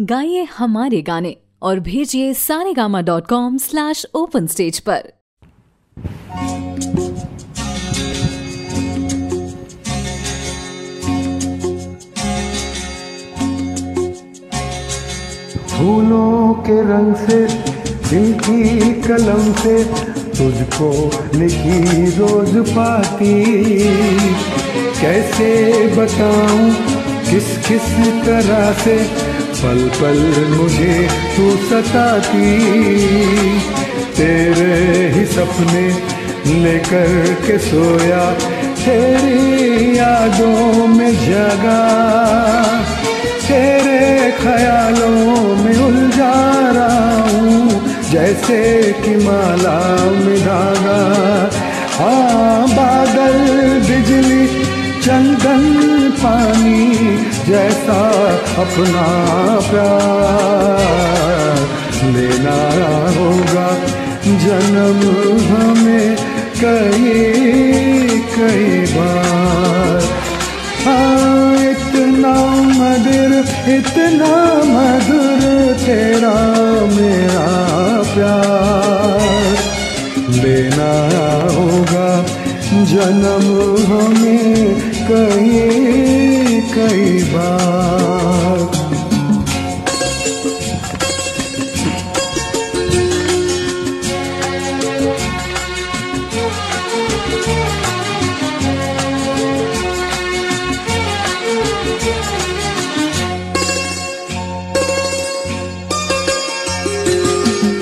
गाइए हमारे गाने और भेजिए Saregama dot com slash open stage पर। फूलों के रंग से दिल की कलम से तुझको लिखी रोज पाती। कैसे बताऊँ, किस किस तरह से पल पल मुझे तू सताती। तेरे ही सपने लेकर के सोया, तेरी यादों में जगा। तेरे ख्यालों में उलझा रहा हूँ, जैसे कि माला में धागा। हाँ बादल, बिजली चंदन पानी जैसा अपना प्यार लेना होगा जन्म हमें कई कई बार। हाँ इतना मधुर इतना मधुर तेरा मेरा प्यार लेना होगा जन्म हमें कई कई बार।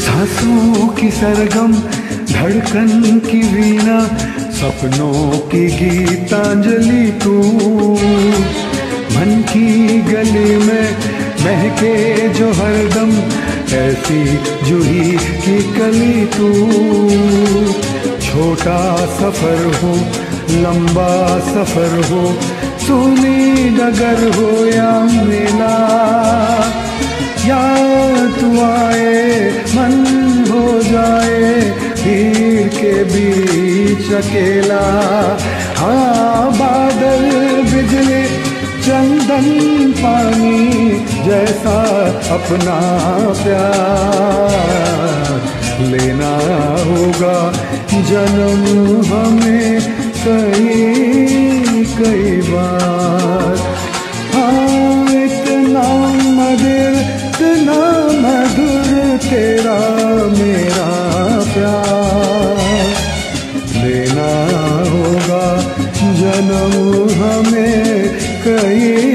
सांसों की सरगम धड़कन की वीणा सपनों की गीतांजलि तू। मन की गली में महके जो हरदम ऐसी जूही की कली तू। छोटा सफ़र हो, लंबा सफ़र हो सुनी नगर हो या मेला। या तू आए, मन हो जाए, भीड़ के बीच। अकेला हाँ बादल बिजली, चंदन पानी जैसा अपना प्यार लेना होगा जन्म हमें कई कई बार। हाँ इतना कई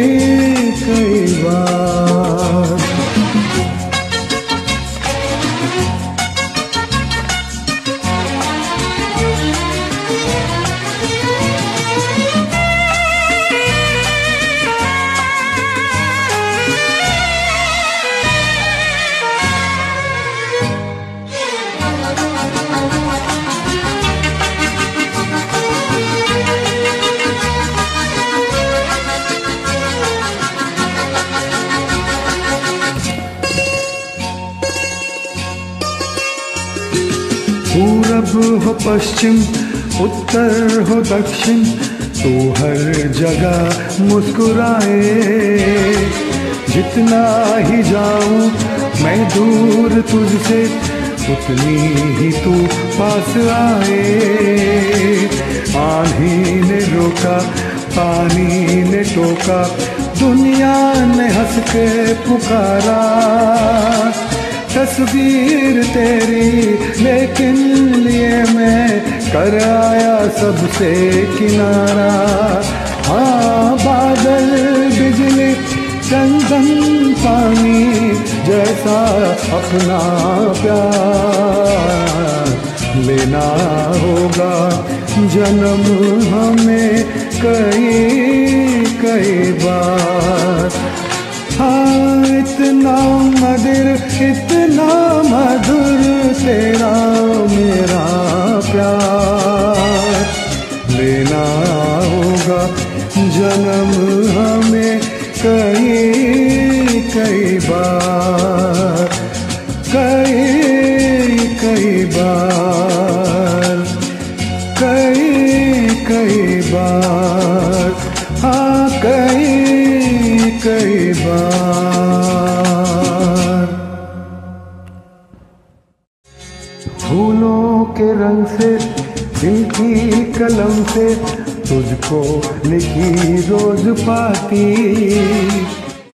पूरब हो पश्चिम, उत्तर हो दक्षिण, तू हर जगह मुस्कुराए। जितना ही जाऊँ मैं दूर तुझसे, उतनी ही तू पास आए। आंधी ने रोका, पानी ने टोका, दुनिया ने हंस के पुकारा। तस्वीर तेरी, लेकिन कर आया सबसे किनारा। हाँ बादल, बिजली, चंदन, पानी जैसा अपना प्यार। लेना होगा जन्म हमें कई कई बार। हाँ इतना मधुर इतना मधुर तेरा कई बार, कई कई बार, कई कई बार हाँ कई कई बार। फूलों के रंग से दिल की कलम से तुझको लिखी रोज पाती।